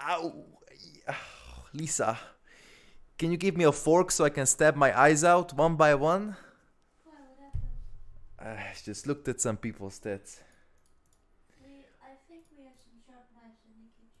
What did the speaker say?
Ow. Lisa, can you give me a fork so I can stab my eyes out one by one? I just looked at some people's stats. We, I think we have some sharp knives in the kitchen.